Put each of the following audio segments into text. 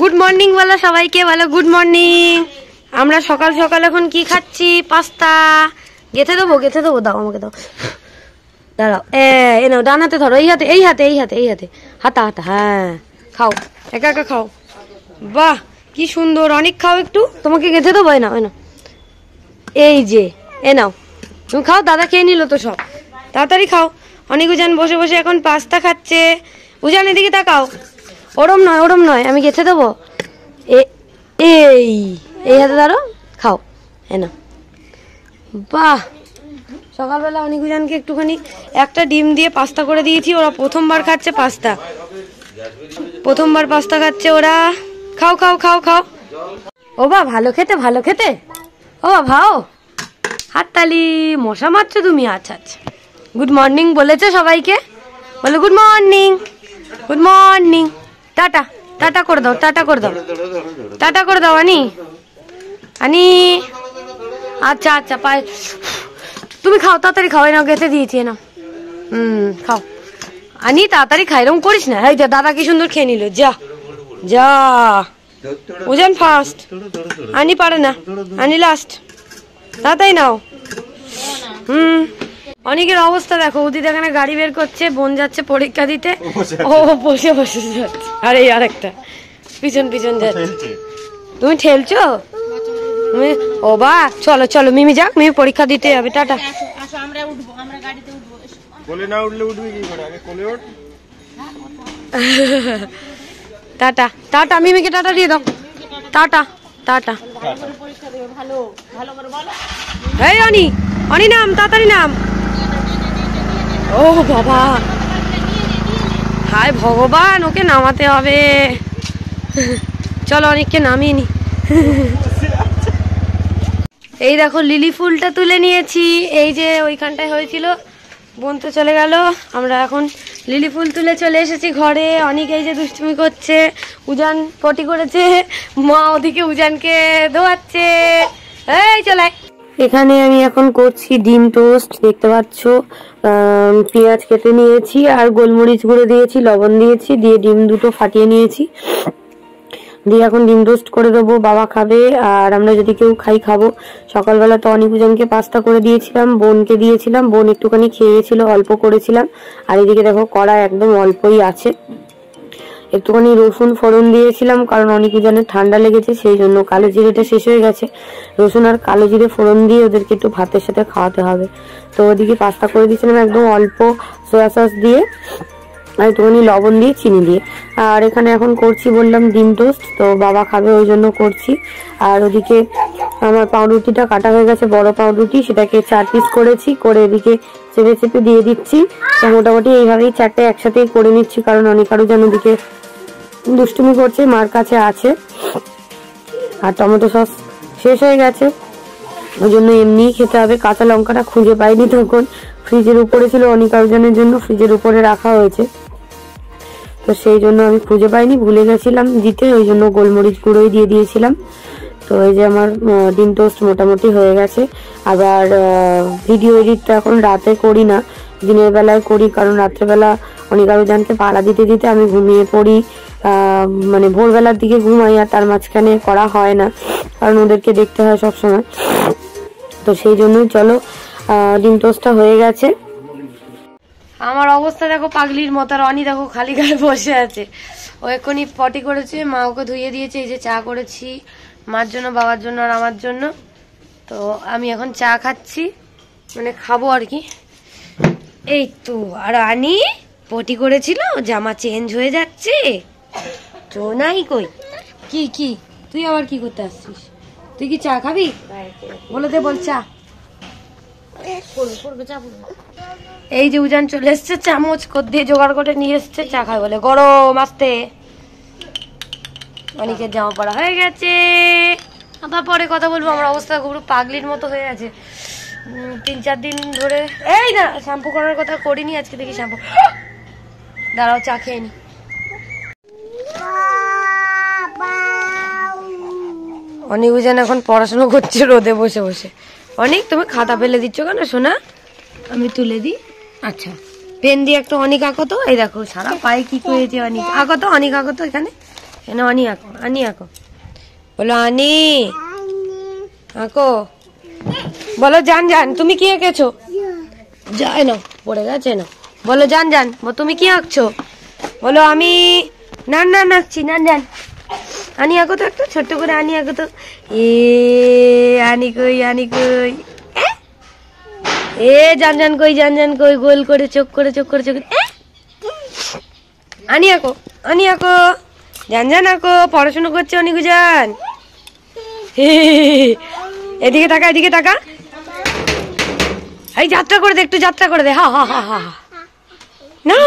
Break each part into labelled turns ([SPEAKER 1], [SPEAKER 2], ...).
[SPEAKER 1] Good morning বলো সবাইকে, বলো গুড মর্নিং আমরা সকাল সকাল এখন কি খাচ্ছি? পাস্তা। গেথে দেবো গেথে দেবো, দাও আমাকে দাও। দাঁড়াও, এ নাও, ডান হাতে ধরো, এই হাতে এই হাতে এই হাতে এই হাতে। হাতা হাতা হ্যাঁ। খাও, একা একা খাও। বাহ, কি সুন্দর। অনেক খাও একটু। তোমাকে গেথে দেবো, এ নাও এ নাও। এই যে, এ নাও। তুমি খাও, দাদা খেয়ে নিল তো সব। তাড়াতাড়ি খাও। অনেক উজান বসে বসে এখন পাস্তা খাচ্ছে। উজান, এদিকে তাকাও। ওরম নয় ওরম নয়, আমি গেছে দেবো। এই এই হাতে ধরো খাও, এ না বাহ! সকালবেলা অনেক উজানকে একটুখানি একটা ডিম দিয়ে পাস্তা করে দিয়েছি, ওরা প্রথমবার খাচ্ছে পাস্তা। প্রথমবার পাস্তা খাচ্ছে ওরা। খাও খাও খাও খাও। ও বা ভালো খেতে ভালো খেতে। ও বা ভাও। হাততালি, মশা মারছো তুমি? আচ্ছা আচ্ছা। গুড মর্নিং বলেছে সবাইকে। বলে, good morning good morning. Tata tata করে দাও, টাটা করে দাও। টাটা করে দাও, আনি। আনি। আচ্ছা আচ্ছা পায়ে। তুমি খাও, তাড়াতাড়ি খাও না গেতে দিয়েছি না হুম, খাও। আনি, তাড়াতাড়ি খাই এরকম করিস না। এই যা, দাদা কি সুন্দর খেয়ে নিল, যা যা। ওজন ফার্স্ট আনি পারে না, আনি লাস্ট তাড়াতাড়ি নাও। হুম। অনেকের অবস্থা দেখো উদিত এখানে গাড়ি বের করছে বোন যাচ্ছে পরীক্ষা দিতে। ও বসে বসে যাচ্ছে। আর এই আরেকটা পিছন পিছন যাচ্ছে। তুমি ঠেলছো? তুমি ও বা চলো চলো মিমি যাক মিমি পরীক্ষা দিতে যাবে টাটা।
[SPEAKER 2] কোলে না উঠলে উঠবি কি করে? আগে কোলে ওঠ।
[SPEAKER 1] টাটা টাটা মিমিকে টাটা দিয়ে দাও। Tata tata. এই অনি অনি নাম তাড়াতাড়ি নাম। ও বাবা। হায় ভগবান, ওকে নামাতে হবে। চলো অনেককে নামিয়ে নি। এই দেখো, লিলি ফুলটা তুলে নিয়েছি। এই যে ওইখানটায় হয়েছিল, বোন তো চলে গেল। আমরা এখন লিলি ফুল তুলে চলে এসেছি ঘরে। অনেক এই যে দুষ্টুমি করছে, উজান পটি করেছে। মা ওদিকে উজানকে ধোয়াচ্ছে এই, চলে এখানে আমি এখন করছি ডিম টোস্ট, দেখতে পাচ্ছ পেঁয়াজ কেটে নিয়েছি আর গোলমরিচ গুঁড়ো দিয়েছি, লবণ দিয়েছি, দিয়ে ডিম দুটো ফাটিয়ে নিয়েছি। দিয়ে এখন ডিম টোস্ট করে দেবো, বাবা খাবে আর আমরা যদি কেউ খাই খাব। সকালবেলা তো অনেক জনকে পাস্তা করে দিয়েছিলাম, বোনকে দিয়েছিলাম, বোন একটুখানি খেয়েছিল, অল্প করেছিলাম। আর এদিকে দেখো কড়া একদম অল্পই আছে। একটুখানি রসুন ফোড়ন দিয়েছিলাম, কারণ অনেক জনের ঠান্ডা লেগেছে, সেই জন্য কালো জিরেটা শেষ হয়ে গেছে। রসুন আর কালো জিরে ফোড়ন দিয়ে ওদেরকে একটু ভাতের সাথে খাওয়াতে হবে। তো ওদিকে পাস্তা করে দিয়েছিলাম একদম অল্প সয়া সস দিয়ে, আর একটুখানি লবণ দিয়ে চিনি দিয়ে। আর এখানে এখন করছি বললাম ডিম টোস্ট, তো বাবা খাবে ওই জন্য করছি। আর ওদিকে আমার পাউরুটিটা কাটা হয়ে গেছে, বড় পাউরুটি, সেটাকে চার পিস করেছি, করে এদিকে চেপে চেপে দিয়ে দিচ্ছি। মোটামুটি এইভাবেই চারটে একসাথেই করে নিচ্ছি, কারণ অনেক আরও যেন ওদিকে দুষ্টুমি করছে, মার কাছে আছে। আর টমেটো সস শেষ হয়ে গেছে। ওই জন্য এমনিই খেতে হবে। কাঁচা লঙ্কাটা খুঁজে পাইনি তখন। ফ্রিজের উপরে ছিল অনেক আয়োজনের জন্য ফ্রিজের উপরে রাখা হয়েছে। তো সেই জন্য আমি খুঁজে পাইনি, ভুলে গেছিলাম দিতে। ওই জন্য গোলমরিচ গুঁড়োই দিয়ে দিয়েছিলাম। তো এই যে আমার ডিম টোস্ট মোটামুটি হয়ে গেছে। আবার ভিডিও এডিটটা এখন রাতে করি না। দিনের বেলায় করি, কারণ রাত্রেবেলা অনেক আরও পাড়া দিতে দিতে আমি ঘুমিয়ে পড়ি। মানে ভোরবেলার দিকে ঘুমাই আর তার মাঝখানে করা হয় না, কারণ ওদেরকে দেখতে হয় সব সময় তো সেই জন্যই চলো ডিম টোস্টটা হয়ে গেছে। আমার অবস্থা দেখো পাগলির মতো, আর অনি দেখো খালি গায়ে বসে আছে। ও এক্ষুনি পটি করেছে, মা ওকে ধুয়ে দিয়েছে, এই যে চা করেছি, মার জন্য, বাবার জন্য আর আমার জন্য। তো আমি এখন চা খাচ্ছি মানে খাব আর কি। এই তো, আর আনি পটি করেছিল, জামা চেঞ্জ হয়ে যাচ্ছে। তো নাই কই? কি কি? তুই আবার কি করতে আসছিস? তুই কি চা খাবি? বলে দে, বল চা। এই যে উজান চলে এসছে, চামচ কর দিয়ে জোগাড় করে নিয়ে এসছে, চা খাই বলে, গরম, আসতে। অনেকের জামা পড়া হয়ে গেছে। আবার পরে কথা বলব, আমার অবস্থা পুরো পাগলির মতো হয়ে আছে। তিন, চার দিন ধরে এই না, শ্যাম্পু করার কথা করিনি, আজকে দেখি শ্যাম্পু। দাঁড়াও, চা খেয়ে নি। অনেক উজান এখন পড়াশোনা করছে, রোদে বসে বসে। অনেক, তুমি খাতা ফেলে দিচ্ছ কেন? সোনা আমি তুলে দিই। আচ্ছা। পেন দিয়ে একটা অনেক আঁকো তো। এই দেখো, সারা পায়ে কি করেছে অনেক? আঁকো তো, অনেক আঁকো তো এখানে। এখানে অনি আঁকো আনি আঁকো। বলো, আনি। আঁকো। বলো জান জান তুমি কি এঁকেছো? যায় না পড়ে গেছে না বলো জান জান তুমি কি আঁকছো? বলো, আমি নান না আঁকছি নান জান আনি আঁকো তো একটু, ছোট্ট করে আনি আঁকো তো। এ, আনি কই আনি কই। এ? জান জান কই জান জান কই, গোল করে, চোখ করে চোখ করে, চোখ? আনি আঁকো আনি আঁকো জান জান আঁকো পড়াশোনা করছে অনিকু জান এদিকে তাকা এদিকে তাকা। এই যাত্রা করে দে, একটু যাত্রা করে দে। হা হা হা হা। না।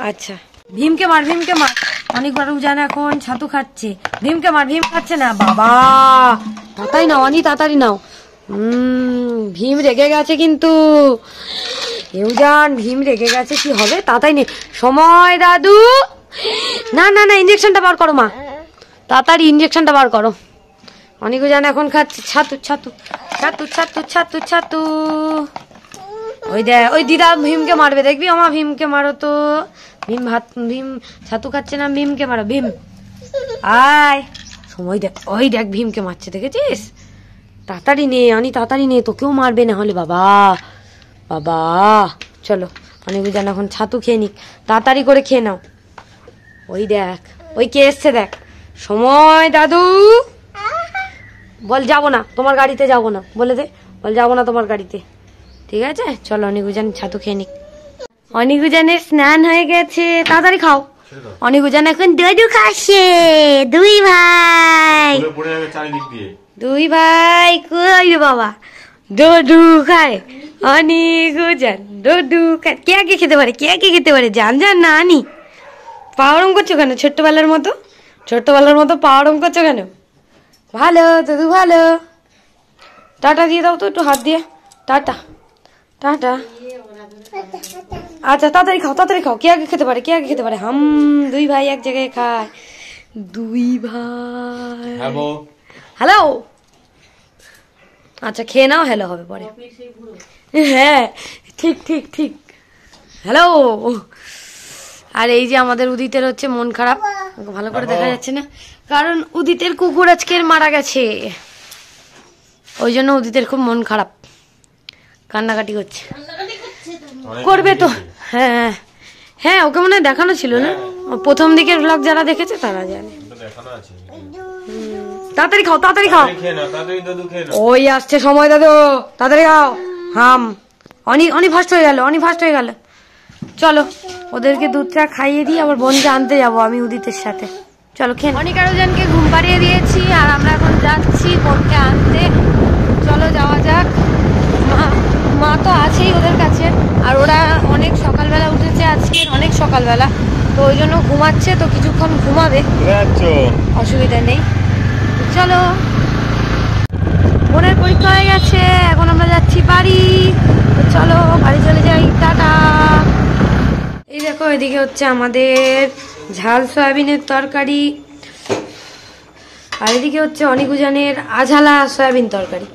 [SPEAKER 1] আচ্ছা। ভীমকে মার ভীমকে মার। অনেকবার উজান এখন, ছাতু খাচ্ছে। ভীমকে মার, ভীম খাচ্ছে না। বাবা! তাড়াতাড়ি নাও, অনি, তাড়াতাড়ি নাও। ভীম রেগে গেছে কিন্তু। উজান ভীম রেগে গেছে, কি হবে? তাড়াতাড়ি নে। সময়, দাদু! না না না ইঞ্জেকশনটা বার করো, মা। তাড়াতাড়ি ইঞ্জেকশনটা বার করো। অনেক উজান এখন খাচ্ছে। ছাতু ছাতু ছাতু ছাতু ছাতু ছাতু। ওই দে, ওই দিদা ভীমকে মারবে, দেখবি? আমার ভীমকে মারো তো। ভীম ভাত, ভীম ছাতু খাচ্ছে না? ভীমকে মারো, ভীম। আয়, সময় দেখ ওই দেখ ভীমকে মারছে, দেখেছিস? তাড়াতাড়ি নে অনি তাড়াতাড়ি নে, তোকেও মারবে না হলে, বাবা। বাবা, চলো, অনেক জান এখন ছাতু খেয়ে নিক। তাড়াতাড়ি করে খেয়ে নাও। ওই দেখ, ওই কে এসছে দেখ। সময়, দাদু। বল, যাব না, তোমার গাড়িতে যাব না। বলে দে, বল, যাব না তোমার গাড়িতে। ঠিক আছে? চলো অনিকুজান ছাতু খেয়ে নিক। অনিকুজানের স্নান হয়ে গেছে। তাড়াতাড়ি খাও। অনিকুজান এখন দুধু খাচ্ছে। দুই ভাই। দুই ভাই কই রে বাবা? ডোডু খায়। অনিকুজান ডোডু খায়। কে কে খেতে পারে? কে কে খেতে পারে? জান জান না আনি পাওয়ারম করছ কেন? ছোট্টবেলার মতো? ছোট্টবেলার মতো পাওয়ারম করছ কেন? ভালো দাদু ভালো। টাটা দিয়ে দাও তো একটু হাত দিয়ে। টাটা। টাটা। আচ্ছা তাড়াতাড়ি খাও তাড়াতাড়ি খাও। কে আগে খেতে পারে কে আগে খেতে পারে? হাম দুই ভাই এক জায়গায় খায়। দুই ভাই।
[SPEAKER 2] হ্যাঁ
[SPEAKER 1] হ্যালো? আচ্ছা খেয়ে নাও হ্যালো হবে পরে। হ্যাঁ ঠিক ঠিক ঠিক। হ্যালো? আর এই যে আমাদের উদিতের হচ্ছে মন খারাপ ভালো করে দেখা যাচ্ছে না? কারণ উদিতের কুকুর আজকে মারা গেছে। ওই জন্য উদিতের খুব মন খারাপ। কান্নাকাটি করছে। করবে তো। হ্যাঁ। হ্যাঁ ওকে মনে হয় দেখানো ছিল না? প্রথম দিকের ব্লগ যারা দেখেছে তারা জানে।
[SPEAKER 2] তো দেখানো আছে।
[SPEAKER 1] তাড়াতাড়ি খাও তাড়াতাড়ি খাও। ওই আসছে সময় দাদু। তাড়াতাড়ি খাও। হাম। অনি অনি ফার্স্ট হয়ে গেল অনি ফার্স্ট হয়ে গেল। চলো ওদেরকে দুধটা খাইয়ে দিই আবার বোনকে আনতে যাব আমি উদিতের সাথে। চলো খেয়ে অনেক আরও জনকে ঘুম পাড়িয়ে দিয়েছি আর আমরা এখন যাচ্ছি বোনকে আনতে চলো যাওয়া যাক মা মা তো আছেই ওদের কাছে। আর ওরা অনেক সকালবেলা উঠেছে আজকে অনেক সকালবেলা। তো ওই জন্য ঘুমাচ্ছে তো কিছুক্ষণ ঘুমাবে। অসুবিধা নেই। চলো। বোনের পরীক্ষা হয়ে গেছে এখন আমরা যাচ্ছি বাড়ি। তো চলো বাড়ি চলে যাই। টাটা। এই দেখো এদিকে হচ্ছে আমাদের ঝাল সয়াবিনের তরকারি। আর এদিকে হচ্ছে অনিকুজানের আঝালা সয়াবিন তরকারি।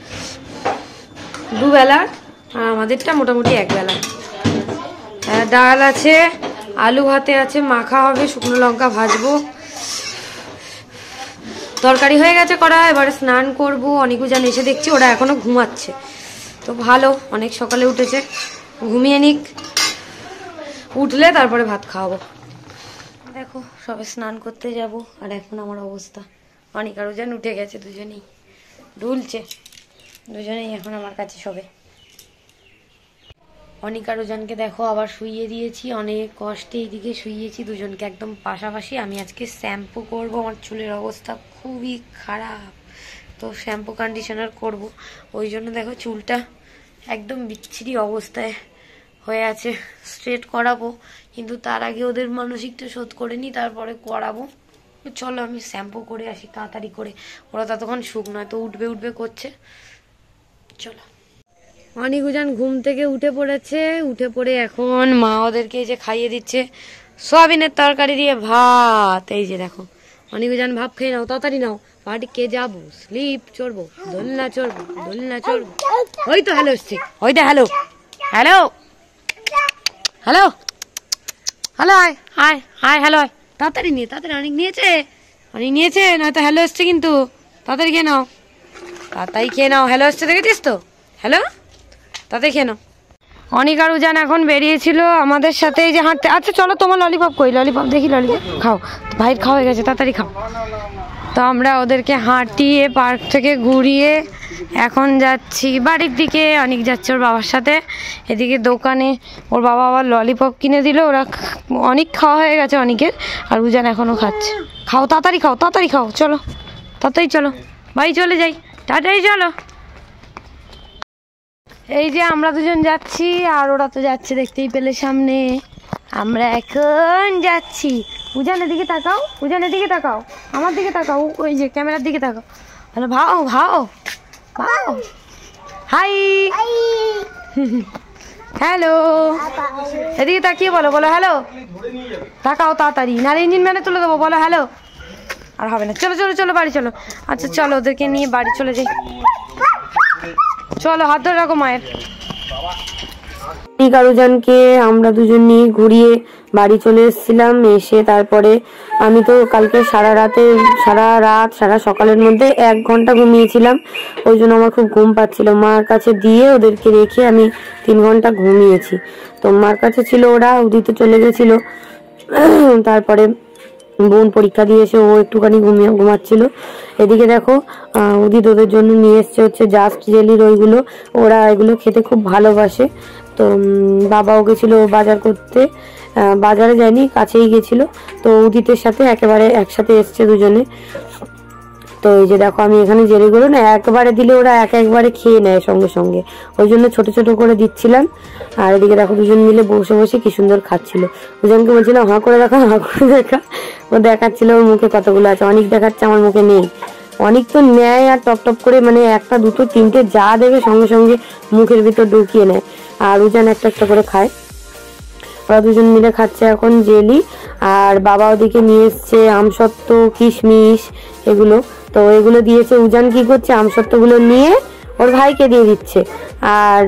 [SPEAKER 1] দুবেলার আর আমাদেরটা মোটামুটি এক বেলা ডাল আছে, আলু ভাতে আছে, মাখা হবে, শুকনো লঙ্কা ভাজবো। তরকারি হয়ে গেছে করা, এবারে স্নান করব অনেকুজান এসে দেখছি, ওরা এখনও ঘুমাচ্ছে। তো ভালো, অনেক সকালে উঠেছে। ঘুমিয়ে নিক। উঠলে তারপরে ভাত খাওয়াবো। দেখো, সবে স্নান করতে যাব, আর এখন আমার অবস্থা। অনেক আরও যেন উঠে গেছে, দুজনেই। ঢুলছে দুজনেই এখন আমার কাছে সবে। অনিকা রোজানকে দেখো, আবার শুইয়ে দিয়েছি, অনেক কষ্টে এইদিকে শুইয়েছি, দুজনকে একদম পাশাপাশি। আমি আজকে শ্যাম্পু করব, আমার চুলের অবস্থা খুবই খারাপ। তো শ্যাম্পু কন্ডিশনার করব। ওই জন্য দেখো, চুলটা একদম বিচ্ছিরি অবস্থায় হয়ে আছে। স্ট্রেট করাবো, কিন্তু তার আগে ওদের মানসিকটা শোধ করে নিই, তারপরে করাবো। চলো, আমি শ্যাম্পু করে আসি, তাড়াতাড়ি করে। ওরা ততক্ষণ শুকনো তো উঠবে উঠবে, করছে। চলো। অনিকুজান ঘুম থেকে উঠে পড়েছে, উঠে পড়ে এখন মা ওদেরকে যে খাইয়ে দিচ্ছে। সয়াবিনের তরকারি দিয়ে ভাত, এই যে দেখো। অনিকুজান ভাব খেয়ে নাও, তাড়াতাড়ি নাও। পার্টি কে যাব, স্লিপ চড়বো, দোলনা চড়বো দোলনা চড়বো। ওই তো হ্যালো এসছে। ওই তো hello. Hello. Hello.
[SPEAKER 3] Hello hi hi hi hello তাড়াতাড়ি নিয়ে, তাড়াতাড়ি অনেক নিয়েছে। অনেক নিয়েছে, নয়তো হ্যালো এসছে কিন্তু। তাড়াতাড়ি খেয়ে নাও। তাড়াতাড়ি খেয়ে নাও। হ্যালো এসছে, দেখেছিস তো? হ্যালো? খেয়ে নাও। অনিক আর উজান এখন বেরিয়েছিল আমাদের সাথে এই যে হাঁটতে। আচ্ছা চলো তোমার ললিপপ কই ললিপপ দেখি ললিপপ খাও। ভাইয়ের খাওয়া হয়ে গেছে, তাড়াতাড়ি খাও। তো আমরা ওদেরকে হাঁটিয়ে পার্ক থেকে ঘুরিয়ে এখন যাচ্ছি বাড়ির দিকে। অনেক যাচ্ছে ওর বাবার সাথে। এদিকে দোকানে ওর বাবা আবার ললিপপ কিনে দিল। ওরা অনেক খাওয়া হয়ে গেছে অনেকের, আর উজান এখনও খাচ্ছে। খাও, তাড়াতাড়ি খাও তাড়াতাড়ি খাও, চলো। তাড়াতাড়ি চলো। বাড়ি চলে যাই। তাড়াতাড়ি চলো। এই যে আমরা দুজন যাচ্ছি, আর ওরা তো যাচ্ছে দেখতেই পেলে সামনে। আমরা এখন যাচ্ছি। উজানের দিকে তাকাও, উজানের দিকে তাকাও, আমার দিকে তাকাও, ওই যে ক্যামেরার দিকে তাকাও। হ্যালো ভাও ভাও ভাও। হাই। হ্যালো। এদিকে তাকিয়ে বলো বলো হ্যালো। তাকাও তাড়াতাড়ি নারে ইঞ্জিন ম্যানে তুলে দেবো, বলো হ্যালো। আর হবে না, চলো চলো চলো, বাড়ি চলো। আচ্ছা চলো, ওদেরকে নিয়ে বাড়ি চলে যাই। চলো, হাত ধরে রাখো মায়ের। কারুজানকে, আমরা দুজন নিয়ে ঘুরিয়ে বাড়ি চলে এসেছিলাম, এসে তারপরে আমি তো কালকে সারা রাতে, সারা রাত, সারা সকালের মধ্যে এক ঘণ্টা ঘুমিয়েছিলাম। ওই জন্য আমার খুব ঘুম পাচ্ছিল। মার কাছে দিয়ে ওদেরকে রেখে আমি তিন ঘণ্টা ঘুমিয়েছি। তো মার কাছে ছিল ওরা, উদিতে চলে গেছিল। তারপরে বোন পরীক্ষা দিয়ে এসে ও একটুখানি ঘুমিয়ে, ঘুমাচ্ছিল। এদিকে দেখো উদিত ওদের জন্য নিয়ে এসছে হচ্ছে জাস্ট জেলির ওইগুলো। ওরা এগুলো খেতে খুব ভালোবাসে। তো বাবাও গেছিল বাজার করতে। বাজারে যায়নি, কাছেই গেছিল। তো উদিতের সাথে একেবারে একসাথে এসছে দুজনে। তো এই যে দেখো, আমি এখানে জেলিগুলো না একবারে দিলে ওরা এক একবারে খেয়ে নেয় সঙ্গে সঙ্গে। ওই জন্য ছোট ছোট করে দিচ্ছিলাম। আর এদিকে দেখো দুজন মিলে বসে বসে কি সুন্দর খাচ্ছিল। দুজনকে বলছিলাম হাঁ করে দেখা, হাঁ করে দেখা। ও দেখাচ্ছিল, ওর মুখে কতগুলো আছে। অনেক দেখাচ্ছে, আমার মুখে নেই। অনেক তো নেয় আর টপ টপ করে মানে একটা, দুটো, তিনটে যা দেবে সঙ্গে সঙ্গে মুখের ভিতর ঢুকিয়ে নেয়। আর উজান একটা একটা করে খায়। ওরা দুজন মিলে খাচ্ছে এখন জেলি। আর বাবা ওদিকে নিয়ে এসছে আমসত্ত্ব, কিশমিশ, এগুলো। তো এগুলো দিয়েছে, উজান কি করছে আমসত্ত্বগুলো নিয়ে ওর ভাইকে দিয়ে দিচ্ছে। আর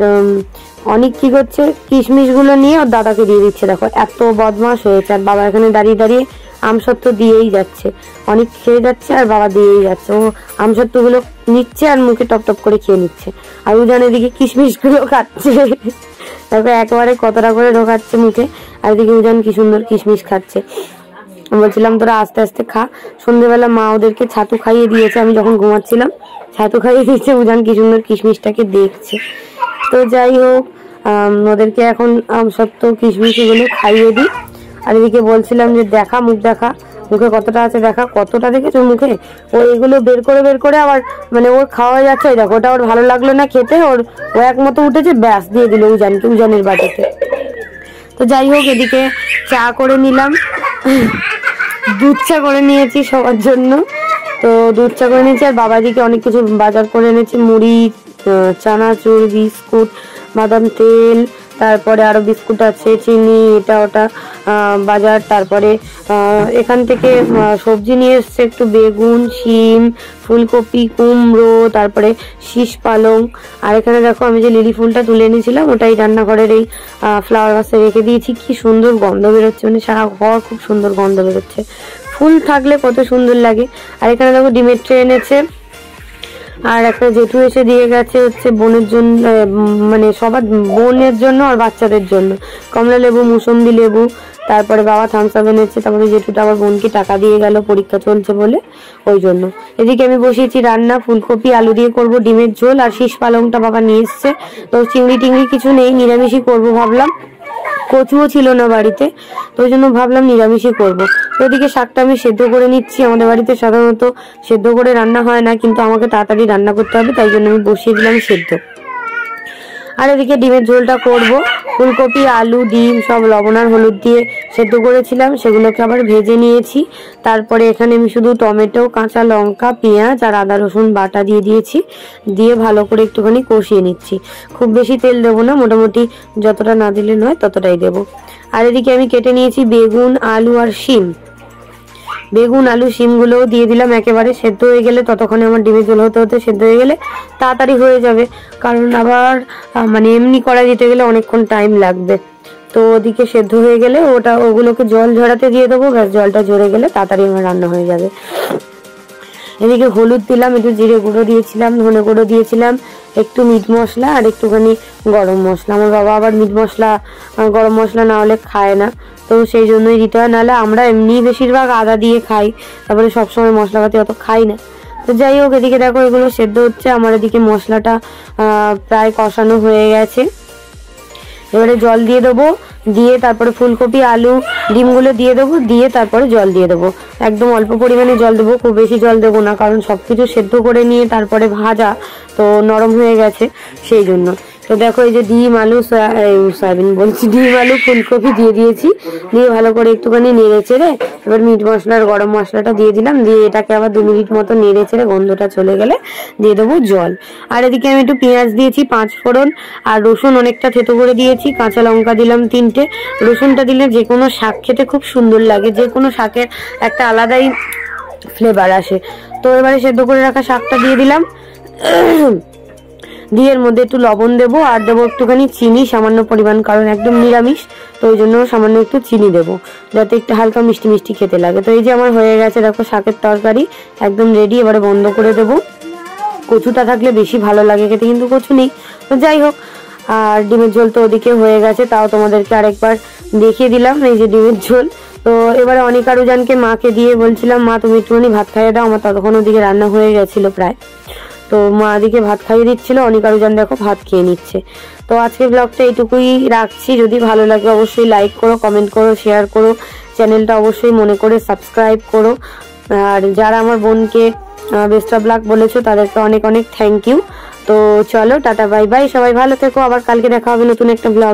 [SPEAKER 3] অনেক কি করছে, কিশমিশগুলো নিয়ে ওর দাদাকে দিয়ে দিচ্ছে। দেখো, এত বদমাস হয়েছে, আর বাবা এখানে দাঁড়িয়ে দাঁড়িয়ে আমসত্ত্ব দিয়েই যাচ্ছে। অনেক খেয়ে যাচ্ছে আর বাবা দিয়েই যাচ্ছে। ও আমসত্ত্বগুলো নিচ্ছে আর মুখে টপ টপ করে খেয়ে নিচ্ছে। আর উজান এদিকে কিশমিশগুলো খাচ্ছে। তারপর একবারে কতটা করে ঢোকাচ্ছে মুখে। আর এদিকে উজান কি সুন্দর কিশমিশ খাচ্ছে। বলছিলাম, তোরা আস্তে আস্তে খা। সন্ধ্যেবেলা মা ওদেরকে ছাতু খাইয়ে দিয়েছে। আমি যখন ঘুমাচ্ছিলাম, ছাতু খাইয়ে দিয়েছে, উজান কি সুন্দর কিশমিশটাকে দেখছে। তো যাই হোক ওদেরকে এখন সত্য কিশমিশ এগুলো খাইয়ে দিই। আর এদিকে বলছিলাম যে, দেখা, মুখ দেখা। মুখে কতটা আছে দেখা? কতটা দেখেছ মুখে? ও এগুলো বের করে বের করে আবার মানে ওর খাওয়া যাচ্ছে। ওই দেখো, ওটা ওর ভালো লাগল না খেতে। ওর, ও এক মতো উঠেছে, ব্যাস, দিয়ে দিল উজানকে, উজানের বাটিতে। তো যাই হোক, এদিকে চা করে নিলাম। দুধ চা করে নিয়েছি সবার জন্য। তো দুধ চা করে নিয়েছি, আর বাবা দিকে অনেক কিছু বাজার করে এনেছি। মুড়ি চানাচুর, বিস্কুট, বাদাম তেল তারপরে আরও বিস্কুট আছে, চিনি, এটা ওটা বাজার, তারপরে এখান থেকে সবজি নিয়ে এসছে একটু বেগুন, শিম, ফুলকপি, কুমড়ো, তারপরে শীষ পালং। আর এখানে দেখো আমি যে লিলি ফুলটা তুলে এনেছিলাম, ওটাই রান্নাঘরের এই ফ্লাওয়ার গাছে রেখে দিয়েছি। কি সুন্দর গন্ধ বেরোচ্ছে মানে সারা ঘর খুব সুন্দর গন্ধ বেরোচ্ছে। ফুল থাকলে কত সুন্দর লাগে। আর এখানে দেখো ডিমের ট্রে এনেছে। আর একটা জেঠু এসে দিয়ে গেছে হচ্ছে বোনের জন্য মানে সবার বোনের জন্য আর বাচ্চাদের জন্য। কমলা লেবু, মুসম্বি লেবু, তারপরে বাবা থামস আপ এনেছে, তারপরে জেঠুটা আবার বোনকে টাকা দিয়ে গেল, পরীক্ষা চলছে বলে ওই জন্য। এদিকে আমি বসিয়েছি রান্না, ফুলকপি, আলু দিয়ে করব ডিমের ঝোল আর শীষ পালংটা বাবা নিয়ে এসছে। তো চিংড়ি টিংড়ি কিছু নেই, নিরামিষই করব ভাবলাম। কচুও ছিল না বাড়িতে, তো ওই জন্য ভাবলাম নিরামিষই করব। তো ওদিকে শাকটা আমি সেদ্ধ করে নিচ্ছি। আমাদের বাড়িতে সাধারণত সেদ্ধ করে রান্না হয় না, কিন্তু আমাকে তাড়াতাড়ি রান্না করতে হবে, তাই জন্য আমি বসিয়ে দিলাম সেদ্ধ। আর এদিকে ডিমের ঝোলটা করব। ফুলকপি, আলু, ডিম, সব লবণ আর হলুদ দিয়ে সেদ্ধ করেছিলাম। সেগুলোকে আবার ভেজে নিয়েছি। তারপরে এখানে আমি শুধু টমেটো, কাঁচা লঙ্কা, পেঁয়াজ আর আদা, রসুন, বাটা দিয়ে দিয়েছি। দিয়ে ভালো করে একটুখানি কষিয়ে নিচ্ছি। খুব বেশি তেল দেবো না, মোটামুটি যতটা না দিলে নয় ততটাই দেবো। আর এদিকে আমি কেটে নিয়েছি বেগুন, আলু আর শিম। বেগুন, আলু, শিমগুলোও দিয়ে দিলাম। একেবারে সেদ্ধ হয়ে গেলে ততক্ষণে আমার ডিমের ঝোল হতে হতে সেদ্ধ হয়ে গেলে তাড়াতাড়ি হয়ে যাবে। কারণ আবার মানে এমনি করা দিতে গেলে অনেকক্ষণ টাইম লাগবে। তো ওদিকে সেদ্ধ হয়ে গেলে ওটা, ওগুলোকে জল ঝরাতে দিয়ে দেবো। ব্যাস, জলটা ঝরে গেলে তাড়াতাড়ি আমার রান্না হয়ে যাবে। এদিকে হলুদ দিলাম, একটু জিরে গুঁড়ো দিয়েছিলাম, ধনে গুঁড়ো দিয়েছিলাম, একটু মিট মশলা আর একটুখানি গরম মশলা। আমার বাবা আবার মিট মশলা গরম মশলা না হলে খায় না। তো সেই জন্যই দিতে হয়। নাহলে আমরা এমনি বেশিরভাগ আদা দিয়ে খাই। তারপরে সবসময় মশলাপাতি অত খাই না। তো যাই হোক, এদিকে দেখো এগুলো সেদ্ধ হচ্ছে। আমার এদিকে মশলাটা প্রায় কষানো হয়ে গেছে। এবারে জল দিয়ে দেবো। দিয়ে তারপরে ফুলকপি, আলু, ডিমগুলো দিয়ে দেবো। দিয়ে তারপরে জল দিয়ে দেবো। একদম অল্প পরিমাণে জল দেবো। খুব বেশি জল দেবো না। কারণ সব কিছু সেদ্ধ করে নিয়ে তারপরে ভাজা তো নরম হয়ে গেছে সেই জন্য। তো দেখো এই যে ডিম, আলু সয়াবিন বলছি, ডিম, আলু, ফুলকপি দিয়ে দিয়েছি। দিয়ে ভালো করে একটুখানি নেড়ে চেড়ে এবার মিট মশলার, গরম মশলাটা দিয়ে দিলাম। দিয়ে এটাকে আবার দু মিনিট মতো নেড়ে চেড়ে গন্ধটা চলে গেলে দিয়ে দেবো জল। আর এদিকে আমি একটু পেঁয়াজ দিয়েছি, পাঁচ ফোড়ন আর রসুন অনেকটা থেতো করে দিয়েছি, কাঁচা লঙ্কা দিলাম তিনটে। রসুনটা দিলে যে কোনো শাক খেতে খুব সুন্দর লাগে, যে কোনো শাকের একটা আলাদাই ফ্লেভার আসে। তো এবারে সেদ্ধ করে রাখা শাকটা দিয়ে দিলাম। দিয়ে এর মধ্যে একটু লবণ দেবো আর দেবো একটুখানি চিনি, সামান্য পরিমাণ, কারণ একদম নিরামিষ, তো ওই জন্য সামান্য একটু চিনি দেবো, যাতে একটু হালকা মিষ্টি মিষ্টি খেতে লাগে। তো এই যে আমার হয়ে গেছে, দেখো শাকের তরকারি, একদম রেডি এবারে বন্ধ করে দেবো। কচুটা থাকলে বেশি ভালো লাগে খেতে, কিন্তু কচু নেই। তো যাই হোক, আর ডিমের ঝোল তো ওদিকে হয়ে গেছে, তাও তোমাদেরকে আরেকবার দেখিয়ে দিলাম, এই যে ডিমের ঝোল। তো এবারে অনিকা রুজানকে মাকে দিয়ে বলছিলাম, মা, তুমি একটুখানি ভাত খাইয়ে দাও, আমার ততক্ষণ ওদিকে রান্না হয়ে গেছিল প্রায়। তো মা দিকে ভাত খাইয়ে দিচ্ছিল, অনিকা রুজান দেখো ভাত খেয়ে নিচ্ছে। তো আজকের ব্লগটা এইটুকুই রাখছি। যদি ভালো লাগে অবশ্যই লাইক করো কমেন্ট করো শেয়ার করো। চ্যানেলটা অবশ্যই মনে করে সাবস্ক্রাইব করো। আর যারা আমার বোনকে বেস্ট অফ লাক বলেছ, তাদেরকে অনেক অনেক থ্যাংক ইউ তো চলো, টাটা বাই বাই সবাই ভালো থেকো। আবার কালকে দেখা হবে নতুন একটা ব্লগ